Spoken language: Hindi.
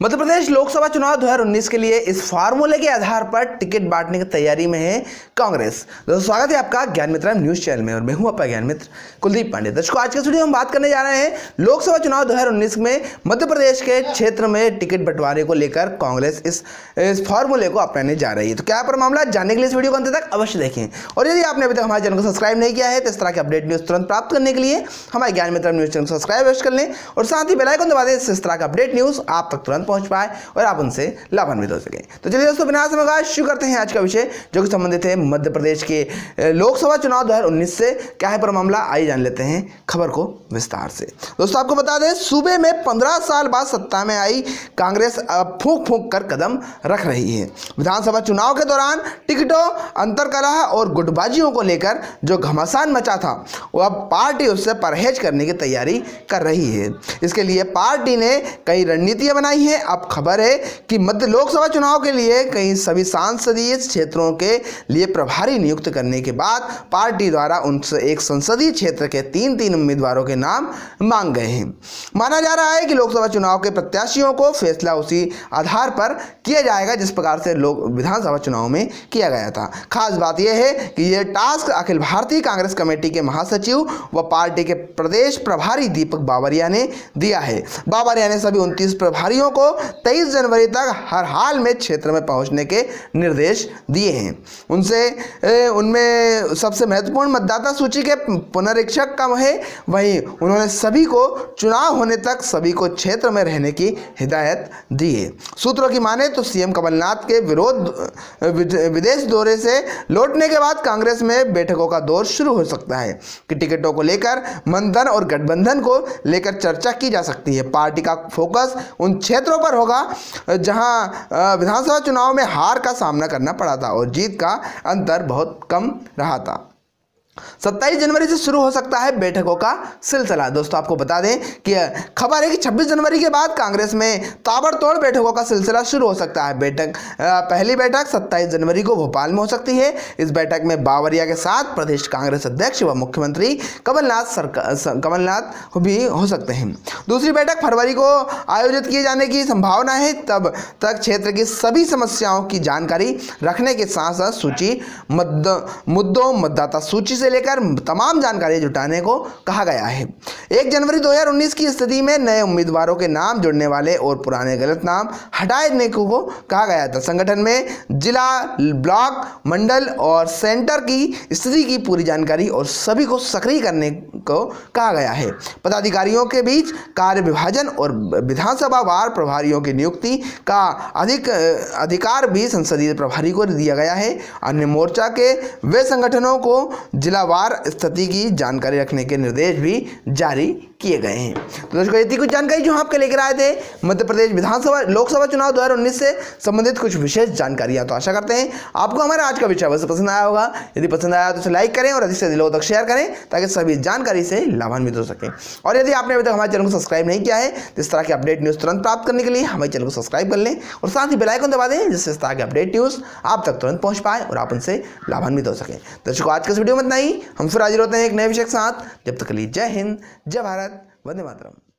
लोकसभा चुनाव 2019 के लिए इस फार्मूले के आधार पर टिकट बांटने की तैयारी में है कांग्रेस। दोस्तों, स्वागत है आपका ज्ञान मित्र न्यूज़ चैनल में और मैं हूँ आपका ज्ञान मित्र कुलदीप पांडे। दर्शकों, आज के वीडियो हम बात करने जा रहे हैं लोकसभा चुनाव 2019 में मध्य प्रदेश के क्षेत्र में टिकट बंटवारे को लेकर कांग्रेस इस इस फार्मूले को अपनाने जा रही है। तो क्या पर मामला जानने के लिए इस वीडियो को अंत तक अवश्य देखें। और यदि आपने अभी तक हमारे चैनल को सब्सक्राइब नहीं किया है तो इस तरह के अपडेट न्यूज़ तुरंत प्राप्त करने के लिए हमारे ज्ञान मित्र न्यूज़ चैनल को सब्सक्राइब अवश्य कर लें और साथ ही बेलाइकन दबा दें इस तरह का अपडेट न्यूज़ आप तक तुरंत पहुँच पाए और आप उनसे लाभान्वित हो सके। तो चलिए दोस्तों, बिना समय का शुरू करते हैं आज का विषय, जो कि संबंधित है मध्य प्रदेश के लोकसभा चुनाव 2019 से क्या है पर मामला, आइए जान लेते हैं खबर को विस्तार से। दोस्तों, आपको बता दें, सूबे में 15 साल बाद सत्ता में आई कांग्रेस फूंक फूंक कर कदम रख रही है। विधानसभा चुनाव के दौरान टिकटों, अंतरकलह और गुटबाजियों को लेकर जो घमासान मचा था, वो अब पार्टी उससे परहेज करने की तैयारी कर रही है। इसके लिए पार्टी ने कई रणनीतियाँ बनाई हैं अब खबर है कि मध्य लोकसभा चुनाव के लिए कई सभी सांसदीय क्षेत्रों के लिए प्रभारी नियुक्त करने के बाद पार्टी द्वारा उनसे एक संसदीय क्षेत्र के तीन तीन उम्मीदवारों के नाम मांग गए हैं। माना जा रहा है कि लोकसभा चुनाव के प्रत्याशियों को फैसला उसी आधार पर किया जाएगा जिस प्रकार से लोक विधानसभा चुनाव में किया गया था। खास बात यह है कि यह टास्क अखिल भारतीय कांग्रेस कमेटी के महासचिव व पार्टी के प्रदेश प्रभारी दीपक बावरिया ने दिया है। बावरिया ने सभी उनतीस प्रभारियों को तेईस जनवरी तक हर हाल में क्षेत्र में पहुँचने के निर्देश दिए हैं। उनसे उनमें सबसे महत्वपूर्ण मतदाता सूची के पुनरीक्षक कम है। वहीं उन्होंने सभी को चुनाव होने तक सभी को क्षेत्र में रहने की हिदायत दी है। सूत्रों की माने तो सीएम कमलनाथ के विरोध विदेश दौरे से लौटने के बाद कांग्रेस में बैठकों का दौर शुरू हो सकता है। कि टिकटों को लेकर मंथन और गठबंधन को लेकर चर्चा की जा सकती है। पार्टी का फोकस उन क्षेत्रों पर होगा, जहाँ विधानसभा चुनाव में हार का सामना करना पड़ा था और जीत का अंतर बहुत कम रहा था। सत्ताईस जनवरी से शुरू हो सकता है बैठकों का सिलसिला। दोस्तों, आपको बता दें कि खबर है कि 26 जनवरी के बाद कांग्रेस में ताबड़तोड़ बैठकों का सिलसिला शुरू हो सकता है। बैठक पहली बैठक 27 जनवरी को भोपाल में हो सकती है। इस बैठक में बावरिया के साथ प्रदेश कांग्रेस अध्यक्ष व मुख्यमंत्री कमलनाथ सरकार कमलनाथ भी हो सकते हैं। दूसरी बैठक फरवरी को आयोजित किए जाने की संभावना है। तब तक क्षेत्र की सभी समस्याओं की जानकारी रखने के साथ साथ सूची मुद्दों, मतदाता सूची से लेकर तमाम जानकारी जुटाने को कहा गया है। एक जनवरी 2019 की स्थिति में नए उम्मीदवारों के नाम जुड़ने वाले और पुराने गलत नाम हटाने को कहा गया था। संगठन में जिला ब्लॉक, मंडल और सेंटर की स्थिति की पूरी जानकारी और सभी को सक्रिय करने को कहा गया है। पदाधिकारियों के बीच कार्य विभाजन और विधानसभा वार प्रभारियों की नियुक्ति का अधिक, अधिकार भी संसदीय प्रभारी को दिया गया है। अन्य मोर्चा के वे संगठनों को जिलावार स्थिति की जानकारी रखने के निर्देश भी जारी किए गए हैं। तो दोस्तों इतनी कुछ जानकारी जो आपके लेकर आए थे। मध्य प्रदेश विधानसभा, लोकसभा चुनाव 2019 से संबंधित कुछ विशेष जानकारियाँ। तो आशा करते हैं, आपको हमारा आज का विषय वैसे पसंद आया होगा। यदि पसंद आया तो लाइक करें और अधिक से अधिक लोगों तक शेयर करें, ताकि सभी जानकारी से लाभान्वित हो सकें। और यदि आपने अभी तक हमारे चैनल को सब्सक्राइब नहीं किया है तो इस तरह के अपडेट न्यूज़ तुरंत प्राप्त करने के लिए हमारे चैनल को सब्सक्राइब कर लें और साथ ही बेलाइकन दबा दें, जिससे इस तरह के अपडेट न्यूज़ आप तक तुरंत पहुँच पाए और आप उनसे लाभान्वित हो सकें। दर्शकों आज के इस वीडियो में इतना ही हम फिर हाजिर होते हैं एक नए विषय के साथ। जब तक के लिए जय हिंद, जय भारत, वंदे मातरम।